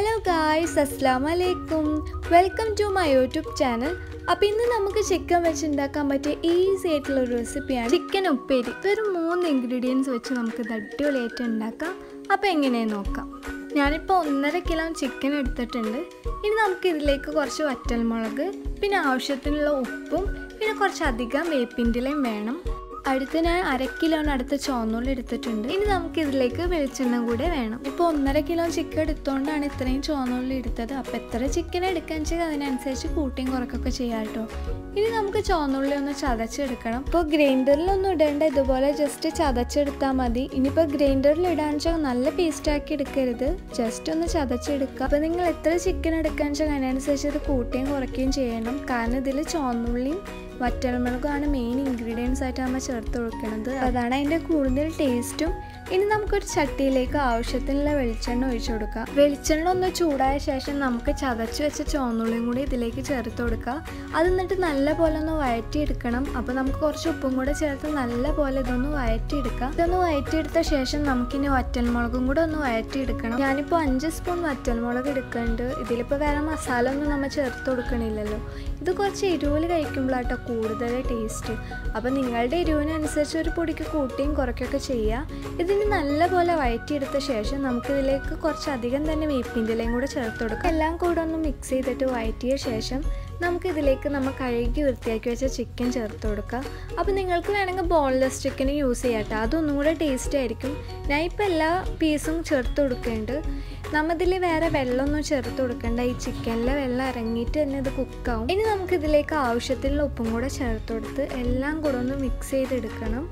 Hello guys അസ്സാം വലൈക്കും welcome to my YouTube channel അപ്പോൾ ഇന്ന് നമുക്ക് ചിക്കൻ വെച്ച് ഉണ്ടാക്കാൻ പറ്റിയ ഈസി ആയിട്ടുള്ള ഒരു റെസിപ്പിയാണ് ചിക്കൻ ഉപ്പേരി. ഇതൊരു മൂന്ന് ഇൻഗ്രീഡിയൻസ് വെച്ച് നമുക്ക് അടിപൊളിയായിട്ട് ഉണ്ടാക്കാം. അപ്പോൾ എങ്ങനെയെന്ന് നോക്കാം. ഞാനിപ്പോൾ ഒന്നര കിലോ ചിക്കൻ എടുത്തിട്ടുണ്ട്. ഇനി നമുക്ക് ഇതിലേക്ക് കുറച്ച് വറ്റൽമുളക് പിന്നെ ആവശ്യത്തിനുള്ള ഉപ്പും പിന്നെ കുറച്ച് അധികം വേപ്പിന്റെ വേണം. അടുത്ത് ഞാൻ അര കിലോന് അടുത്ത് ചുവന്നുള്ളി എടുത്തിട്ടുണ്ട്. ഇനി നമുക്ക് ഇതിലേക്ക് വെളിച്ചെണ്ണ കൂടെ വേണം. ഇപ്പോൾ ഒന്നര കിലോ ചിക്കൻ എടുത്തുകൊണ്ടാണ് ഇത്രയും ചുവന്നുള്ളി എടുത്തത്. അപ്പോൾ എത്ര ചിക്കൻ എടുക്കാൻ വെച്ചാൽ അതിനനുസരിച്ച് കൂട്ടിയും കുറക്കൊക്കെ ചെയ്യാം കേട്ടോ. ഇനി നമുക്ക് ചോന്നുള്ളി ഒന്ന് ചതച്ചെടുക്കണം. ഗ്രൈൻഡറിൽ ഒന്നും ഇടേണ്ട. ഇതുപോലെ ജസ്റ്റ് ചതച്ചെടുത്താൽ മതി. ഇനിയിപ്പോൾ ഗ്രൈൻഡറിൽ ഇടാന്ന് വെച്ചാൽ നല്ല പേസ്റ്റ് ആക്കി എടുക്കരുത്. ജസ്റ്റ് ഒന്ന് ചതച്ചെടുക്കുക. അപ്പോൾ നിങ്ങൾ എത്ര ചിക്കൻ എടുക്കാൻ വെച്ചാൽ അതിനനുസരിച്ച് ഇത് കൂട്ടിയും കുറയ്ക്കുകയും ചെയ്യണം. കാരണം ഇതിൽ ചുവന്നുള്ളിയും വറ്റൽമുളകാണ് മെയിൻ ഇൻഗ്രീഡിയൻസ് ആയിട്ട് നമ്മൾ ചേർത്ത് കൊടുക്കുന്നത് അതാണ് അതിന്റെ കൂടുതൽ ടേസ്റ്റും ഇനി നമുക്കൊരു ചട്ടിയിലേക്ക് ആവശ്യത്തിനുള്ള വെളിച്ചെണ്ണ ഒഴിച്ചു കൊടുക്കാം. വെളിച്ചെണ്ണ ഒന്ന് ചൂടായ ശേഷം നമുക്ക് ചതച്ച് വെച്ച ചുവന്നുള്ളിയും കൂടി ഇതിലേക്ക് ചേർത്ത് കൊടുക്കുക അത് എന്നിട്ട് നല്ല പോലെ ഒന്ന് വഴറ്റിയെടുക്കണം. അപ്പോൾ നമുക്ക് കുറച്ച് ഉപ്പും കൂടെ ചേർത്ത് നല്ല പോലെ ഇതൊന്ന് വഴറ്റിയെടുക്കാം. ഇതൊന്ന് വഴറ്റിയെടുത്ത ശേഷം നമുക്കിനി വറ്റൽമുളകും കൂടെ ഒന്ന് വഴറ്റിയെടുക്കണം. ഞാനിപ്പോൾ അഞ്ച് സ്പൂൺ വറ്റൽമുളക് എടുക്കുന്നുണ്ട്. ഇതിലിപ്പോൾ വേറെ മസാല ഒന്നും നമ്മൾ ചേർത്ത് കൊടുക്കണില്ലല്ലോ. ഇത് കുറച്ച് എരിവൽ കഴിക്കുമ്പോഴാട്ടോ കൂടുതൽ ടേസ്റ്റ് അപ്പോൾ നിങ്ങളുടെ എരിവിനനുസരിച്ച് ഒരു പൊടിക്ക് കൂട്ടിയും കുറയ്ക്കുകയൊക്കെ ചെയ്യുക ഇതിന് നല്ലപോലെ വഴറ്റിയെടുത്ത ശേഷം നമുക്കിതിലേക്ക് കുറച്ചധികം തന്നെ വേപ്പിന്റെ ഇലയും കൂടെ ചേർത്ത് കൊടുക്കാം. എല്ലാം കൂടെ ഒന്ന് മിക്സ് ചെയ്തിട്ട് വഴറ്റിയ ശേഷം നമുക്കിതിലേക്ക് നമ്മൾ കഴുകി വൃത്തിയാക്കി വെച്ച ചിക്കൻ ചേർത്ത് കൊടുക്കുക അപ്പോൾ നിങ്ങൾക്ക് വേണമെങ്കിൽ ബോൺലെസ് ചിക്കൻ യൂസ് ചെയ്യാം കേട്ടോ അതൊന്നും കൂടെ ടേസ്റ്റ് ആയിരിക്കും. ഞാൻ ഇപ്പോൾ എല്ലാ പീസും ചേർത്ത് കൊടുക്കുന്നുണ്ട്. നമ്മതിൽ വേറെ വെള്ളമൊന്നും ചേർത്ത് കൊടുക്കണ്ട. ഈ ചിക്കനിലെ വെള്ളം ഇറങ്ങിയിട്ട് തന്നെ ഇത് കുക്കാവും ഇനി നമുക്കിതിലേക്ക് ആവശ്യത്തിനുള്ള ഉപ്പും കൂടെ ചേർത്ത് കൊടുത്ത് എല്ലാം കൂടെ ഒന്ന് മിക്സ് ചെയ്തെടുക്കണം.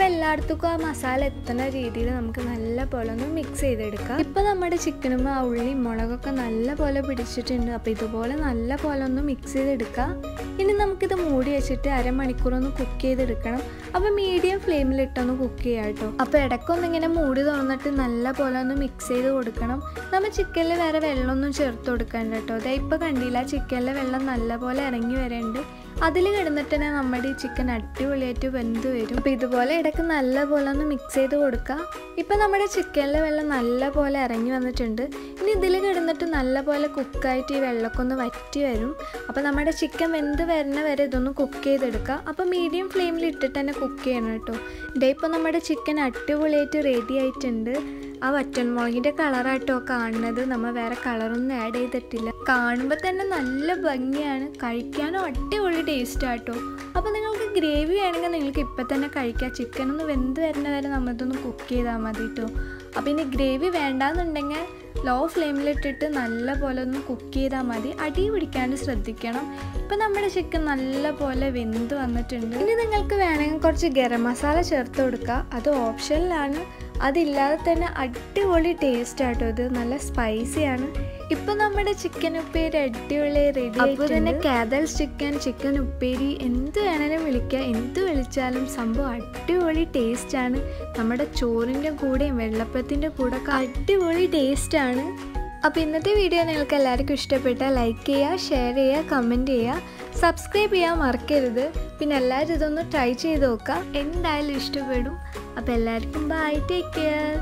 അപ്പോൾ എല്ലായിടത്തേക്കും ആ മസാല എത്തുന്ന രീതിയിൽ നമുക്ക് നല്ല പോലെ ഒന്ന് മിക്സ് ചെയ്തെടുക്കാം. ഇപ്പോൾ നമ്മുടെ ചിക്കനും ആ ഉള്ളി മുളകൊക്കെ നല്ല പോലെ പിടിച്ചിട്ടുണ്ട്. അപ്പോൾ ഇതുപോലെ നല്ല പോലെ ഒന്ന് മിക്സ് ചെയ്തെടുക്കാം. ഇനി നമുക്കിത് മൂടി വെച്ചിട്ട് അരമണിക്കൂറൊന്ന് കുക്ക് ചെയ്തെടുക്കണം. അപ്പോൾ മീഡിയം ഫ്ലെയിമിലിട്ടൊന്ന് കുക്ക് ചെയ്യാം കേട്ടോ. അപ്പോൾ ഇടയ്ക്കൊന്ന് ഇങ്ങനെ മൂടി തുറന്നിട്ട് നല്ല പോലെ ഒന്ന് മിക്സ് ചെയ്ത് കൊടുക്കണം. നമ്മൾ ചിക്കനിൽ വേറെ വെള്ളമൊന്നും ചേർത്ത് കൊടുക്കണ്ട കേട്ടോ. അതായത് ഇപ്പോൾ കണ്ടില്ല ചിക്കനിലെ വെള്ളം നല്ല പോലെ ഇറങ്ങി വരുന്നുണ്ട് അതിൽ കിടന്നിട്ട് തന്നെ നമ്മുടെ ഈ ചിക്കൻ അടിപൊളിയായിട്ട് വെന്ത് വരും. അപ്പോൾ ഇതുപോലെ ഇടയ്ക്ക് നല്ലപോലെ ഒന്ന് മിക്സ് ചെയ്ത് കൊടുക്കുക ഇപ്പം നമ്മുടെ ചിക്കനിലെ വെള്ളം നല്ലപോലെ ഇറങ്ങി വന്നിട്ടുണ്ട്. ഇനി ഇതിൽ കിടന്നിട്ട് നല്ലപോലെ കുക്കായിട്ട് ഈ വെള്ളമൊക്കെ ഒന്ന് വറ്റി വരും. അപ്പോൾ നമ്മുടെ ചിക്കൻ വെന്ത് വരുന്ന വരെ ഇതൊന്ന് കുക്ക് ചെയ്തെടുക്കുക അപ്പോൾ മീഡിയം ഫ്ലെയിമിൽ ഇട്ടിട്ട് തന്നെ കുക്ക് ചെയ്യണം കേട്ടോ. ഇതേ ഇപ്പോൾ നമ്മുടെ ചിക്കൻ അടിപൊളിയായിട്ട് റെഡി ആയിട്ടുണ്ട്. ആ വറ്റൽമുളകിന്റെ കളറായിട്ടോ കാണുന്നത്. നമ്മൾ വേറെ കളറൊന്നും ആഡ് ചെയ്തിട്ടില്ല. കാണുമ്പോൾ തന്നെ നല്ല ഭംഗിയാണ്. കഴിക്കാനും അടിപൊളി ടേസ്റ്റ് ആട്ടോ. അപ്പോൾ നിങ്ങൾക്ക് ഗ്രേവി വേണമെങ്കിൽ നിങ്ങൾക്ക് ഇപ്പം തന്നെ കഴിക്കാം. ചിക്കൻ ഒന്ന് വെന്ത് വരുന്ന വരെ നമ്മളിതൊന്ന് കുക്ക് ചെയ്താൽ മതി കേട്ടോ അപ്പോൾ ഇനി ഗ്രേവി വേണ്ടാന്നുണ്ടെങ്കിൽ ലോ ഫ്ലെയിമിലിട്ടിട്ട് നല്ല പോലെ ഒന്ന് കുക്ക് ചെയ്താൽ മതി. അടി പിടിക്കാണ്ട് ശ്രദ്ധിക്കണം. ഇപ്പം നമ്മുടെ ചിക്കൻ നല്ല പോലെ വെന്ത് വന്നിട്ടുണ്ട്. ഇനി നിങ്ങൾക്ക് വേണമെങ്കിൽ കുറച്ച് ഗരം മസാല ചേർത്ത് കൊടുക്കുക അത് ഓപ്ഷനിലാണ് അതില്ലാതെ തന്നെ അടിപൊളി ടേസ്റ്റ് ആട്ടോ ഇത്. നല്ല സ്പൈസിയാണ് ഇപ്പൊ നമ്മുടെ ചിക്കൻ ഉപ്പേരി അടിപൊളി റെഡി അപ്പോൾ തന്നെ കാതൽസ് ചിക്കൻ ചിക്കൻ ഉപ്പേരി എന്ത് വേണേലും വിളിക്കാം എന്ത് വിളിച്ചാലും സംഭവം അടിപൊളി ടേസ്റ്റ് ആണ്. നമ്മുടെ ചോറിന്റെ കൂടെയും വെള്ളപ്പത്തിന്റെ കൂടെ ഒക്കെ അടിപൊളി ടേസ്റ്റ് ആണ്. അപ്പോൾ ഇന്നത്തെ വീഡിയോ നിങ്ങൾക്ക് എല്ലാവർക്കും ഇഷ്ടപ്പെട്ടാൽ ലൈക്ക് ചെയ്യുക ഷെയർ ചെയ്യുക കമന്റ് ചെയ്യുക സബ്സ്ക്രൈബ് ചെയ്യാൻ മറക്കരുത്. പിന്നെ എല്ലാവരും ഇതൊന്ന് ട്രൈ ചെയ്ത് നോക്കുക എന്തായാലും ഇഷ്ടപ്പെടും. അപ്പോൾ എല്ലാവർക്കും ബൈ ടേക്ക് കെയർ